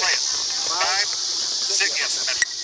Play it. Five, six, yes,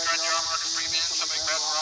Scott John, Mark Freeman, Sir Macbeth,